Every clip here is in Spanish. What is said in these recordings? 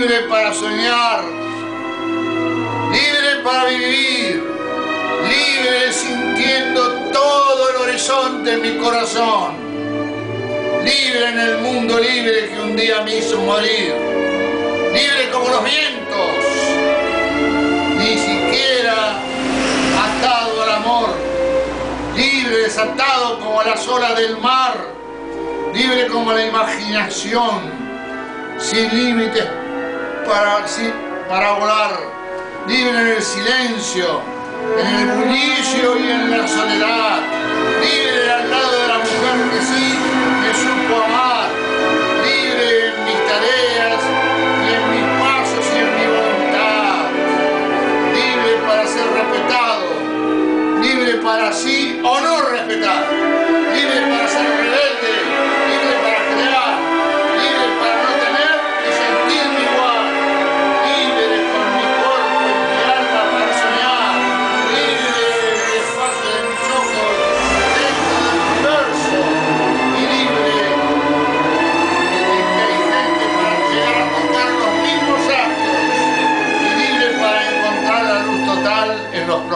libre para soñar, libre para vivir, libre sintiendo todo el horizonte en mi corazón, libre en el mundo libre que un día me hizo morir, libre como los vientos, ni siquiera atado al amor, libre, desatado como las olas del mar, libre como la imaginación, sin límites para, para volar, libre en el silencio, en el bullicio y en la soledad, libre al lado de la mujer que sí me supo amar, libre en mis tareas y en mis pasos y en mi voluntad, libre para ser respetado, libre para sí o no respetar,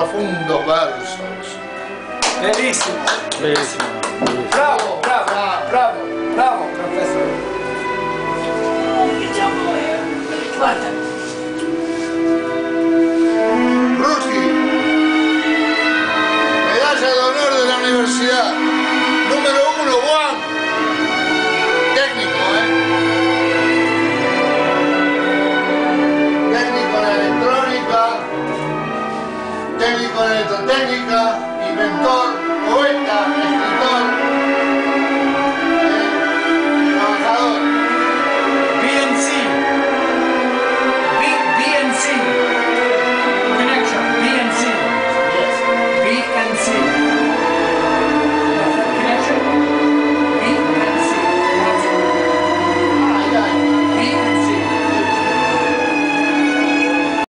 profundos versos. Bellissimo. Bellissimo. Bravo, bravo, bravo, bravo, eh, guarda, Ruski, medalla de honor de la universidad. técnica.